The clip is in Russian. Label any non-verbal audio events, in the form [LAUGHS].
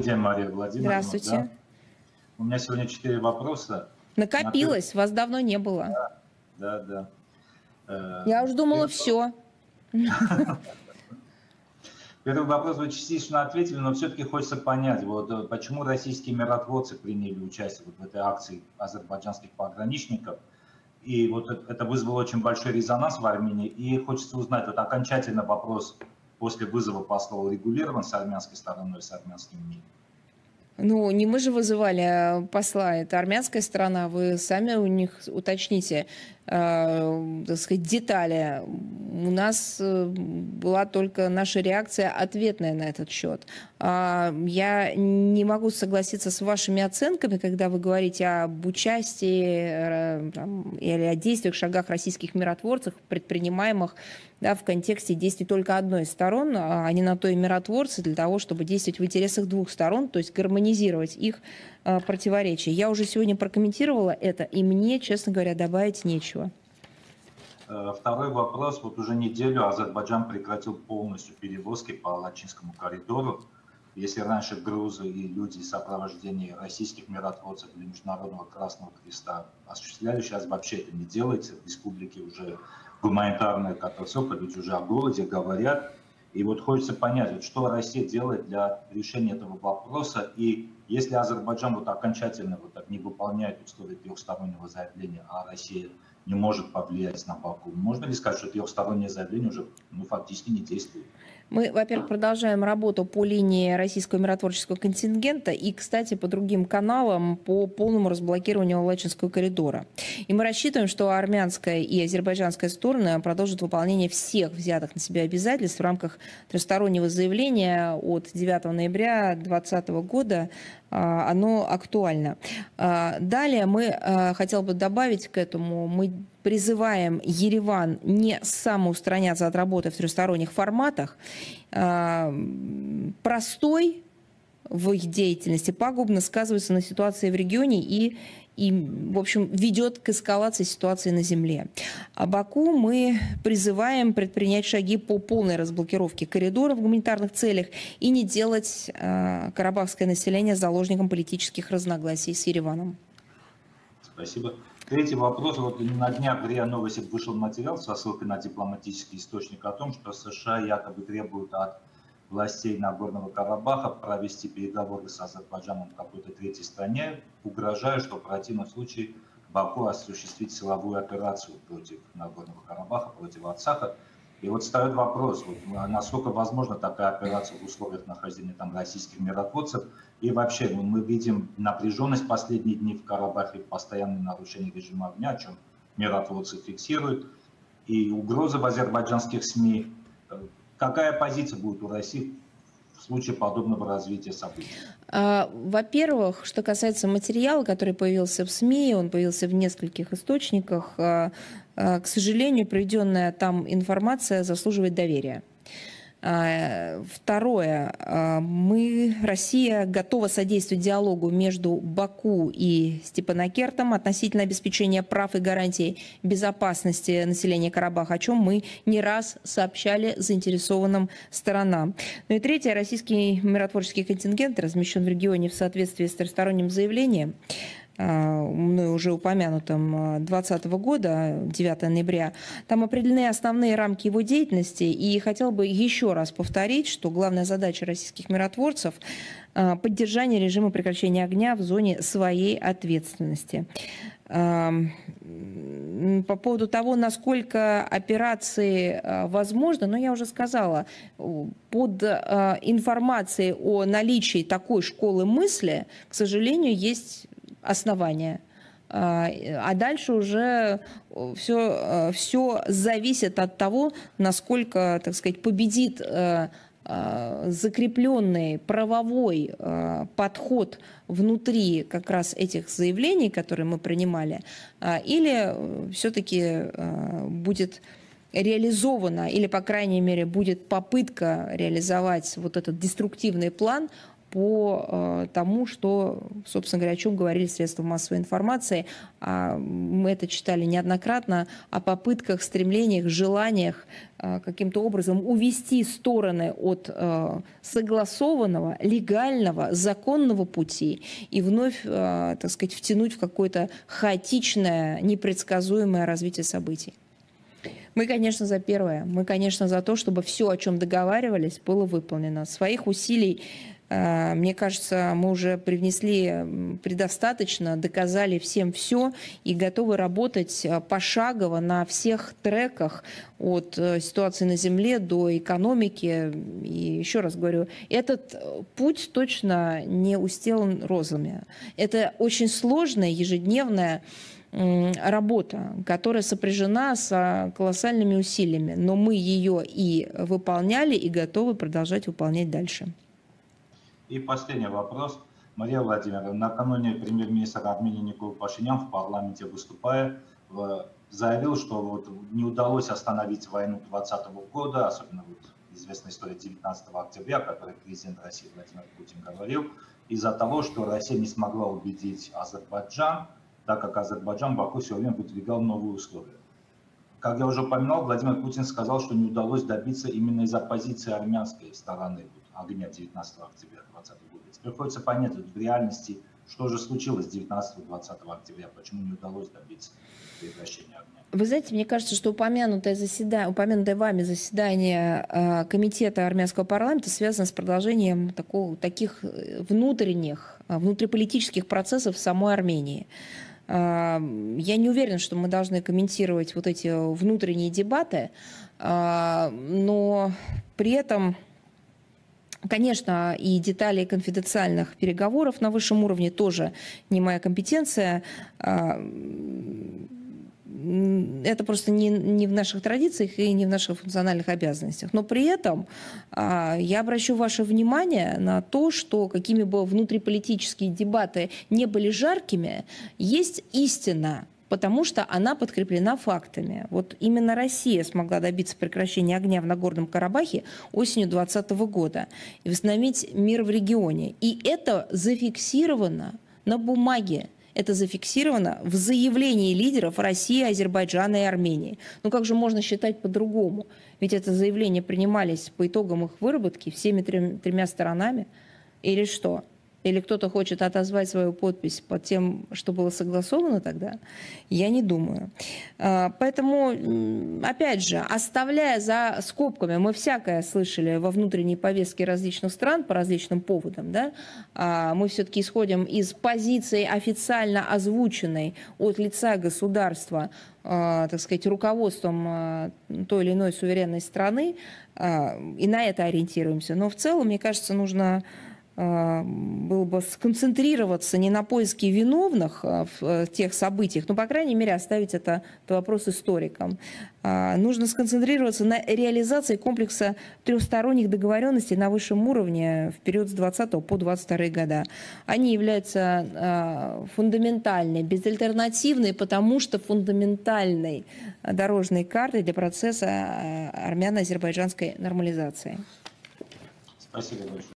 Добрый день, Мария Владимировна. Здравствуйте. Да? У меня сегодня четыре вопроса. Накопилось, вас давно не было. Да, да. да. Я уже думала, все. [LAUGHS] Первый вопрос вы частично ответили, но все-таки хочется понять, вот э, почему российские миротворцы приняли участие вот в этой акции азербайджанских пограничников, и вот это вызвало очень большой резонанс в Армении, и хочется узнать, вот окончательно вопрос после вызова посла урегулирован с армянской стороной, с армянским МИД? Ну, не мы же вызывали а посла, это армянская сторона. Вы сами у них уточните, так сказать, детали. У нас э, была только наша реакция ответная на этот счет. Э, я не могу согласиться с вашими оценками, когда вы говорите об участии э, там, или о действиях, шагах российских миротворцев, предпринимаемых да, в контексте действий только одной из сторон, а не на то и миротворцы для того, чтобы действовать в интересах двух сторон, то есть гармонизировать их э, противоречия. Я уже сегодня прокомментировала это, и мне, честно говоря, добавить нечего. Э, второй вопрос. Вот уже неделю Азербайджан прекратил полностью перевозки по Лачинскому коридору. Если раньше грузы и люди в сопровождении российских миротворцев или Международного Красного Креста осуществляли, сейчас вообще это не делается. В республике уже гуманитарная катастрофа, люди уже о голоде говорят. И вот хочется понять, вот что Россия делает для решения этого вопроса. И если Азербайджан вот окончательно вот так не выполняет условия трехстороннего заявления, а Россия не может повлиять на Баку, можно ли сказать, что трехстороннее заявление уже ну, фактически не действует? Мы, во-первых, продолжаем работу по линии российского миротворческого контингента и, кстати, по другим каналам по полному разблокированию Лачинского коридора. И мы рассчитываем, что армянская и азербайджанская стороны продолжат выполнение всех взятых на себя обязательств в рамках трехстороннего заявления от 9 ноября 2020 года оно актуально. А, далее мы, а, хотел бы добавить к этому, мы призываем Ереван не самоустраняться от работы в трехсторонних форматах. Простой в их деятельности пагубно сказывается на ситуации в регионе и и, в общем, ведет к эскалации ситуации на земле. А Баку мы призываем предпринять шаги по полной разблокировке коридоров в гуманитарных целях и не делать э, карабахское население заложником политических разногласий с Ереваном. Спасибо. Третий вопрос. Вот на днях в РИА Новости вышел материал со ссылкой на дипломатический источник о том, что США якобы требуют от властей Нагорного Карабаха провести переговоры с Азербайджаном в какой-то третьей стране, угрожая, что в противном случае Баку осуществит силовую операцию против Нагорного Карабаха, против Арцаха. И вот встает вопрос, вот, насколько возможна такая операция в условиях нахождения там российских миротворцев. И вообще ну, мы видим напряженность последние дни в Карабахе, постоянное нарушение режима огня, о чем миротворцы фиксируют. И угрозы в азербайджанских СМИ Какая позиция будет у России в случае подобного развития событий? А, во-первых, что касается материала, который появился в СМИ, он появился в нескольких источниках, а, а, к сожалению, приведенная там информация заслуживает доверия. А, второе. А, мы, Россия, готова содействовать диалогу между Баку и Степанакертом относительно обеспечения прав и гарантий безопасности населения Карабаха, о чем мы не раз сообщали заинтересованным сторонам. Ну и третье. Российский миротворческий контингент размещен в регионе в соответствии с трехсторонним заявлением мной уже упомянутом 2020 года, 9 ноября, там определены основные рамки его деятельности. И хотел бы еще раз повторить, что главная задача российских миротворцев а, – поддержание режима прекращения огня в зоне своей ответственности. А, по поводу того, насколько операции возможны, но я уже сказала, под информацией о наличии такой школы мысли, к сожалению, есть основания. А, а дальше уже все, все зависит от того, насколько, так сказать, победит э, э, закрепленный правовой э, подход внутри как раз этих заявлений, которые мы принимали, а, или все-таки будет реализована, или, по крайней мере, будет попытка реализовать вот этот деструктивный план по э, тому, что, собственно говоря, о чем говорили средства массовой информации. А мы это читали неоднократно о попытках, стремлениях, желаниях э, каким-то образом увести стороны от э, согласованного, легального, законного пути и вновь, так сказать, втянуть в какое-то хаотичное, непредсказуемое развитие событий. Мы, конечно, за первое. Мы, конечно, за то, чтобы все, о чем договаривались, было выполнено. Своих усилий, мне кажется, мы уже привнесли предостаточно, доказали всем все и готовы работать э, пошагово на всех треках от э, ситуации на Земле до экономики. И еще раз говорю, этот путь точно не устелан розами. Это очень сложная ежедневная работа, которая сопряжена с колоссальными усилиями, но мы ее и выполняли, и готовы продолжать выполнять дальше. И последний вопрос. Мария Владимировна, накануне премьер-министр Армении Никол Пашинян в парламенте выступая, заявил, что вот не удалось остановить войну 2020 года, особенно вот известная история 19 октября, о которой президент России Владимир Путин говорил, из-за того, что Россия не смогла убедить Азербайджан так как Азербайджан Баку все время выдвигал новые условия. Как я уже упоминал, Владимир Путин сказал, что не удалось добиться именно из-за позиции армянской стороны огня 19 октября 2020 года. Теперь хочется понять в реальности, что же случилось 19-20 октября, почему не удалось добиться прекращения огня. Вы знаете, мне кажется, что упомянутое, заседание, упомянутое вами заседание э, Комитета армянского парламента связано с продолжением такого, таких э, внутренних, э, внутриполитических процессов в самой Армении. Я не уверена, что мы должны комментировать вот эти внутренние дебаты, но при этом, конечно, и детали конфиденциальных переговоров на высшем уровне тоже не моя компетенция это просто не, не в наших традициях и не в наших функциональных обязанностях. Но при этом а, я обращу ваше внимание на то, что какими бы внутриполитические дебаты не были жаркими, есть истина, потому что она подкреплена фактами. Вот именно Россия смогла добиться прекращения огня в Нагорном Карабахе осенью 2020 года и восстановить мир в регионе. И это зафиксировано на бумаге. Это зафиксировано в заявлении лидеров России, Азербайджана и Армении. Ну как же можно считать по-другому? Ведь это заявления принимались по итогам их выработки всеми трем, тремя сторонами. Или что? Или кто-то хочет отозвать свою подпись под тем, что было согласовано тогда? Я не думаю. А, поэтому, опять же, оставляя за скобками, мы всякое слышали во внутренней повестке различных стран по различным поводам, да? А, мы все-таки исходим из позиции официально озвученной от лица государства, а, так сказать, руководством той или иной суверенной страны, и на это ориентируемся. Но в целом, мне кажется, нужно было бы сконцентрироваться не на поиске виновных а, в э, тех событиях, но, по крайней мере, оставить это, это вопрос историкам. А, нужно сконцентрироваться на реализации комплекса трехсторонних договоренностей на высшем уровне в период с 20 по 22 года. Они являются фундаментальной, безальтернативной, потому что фундаментальной дорожной картой для процесса армяно-азербайджанской нормализации. Спасибо большое.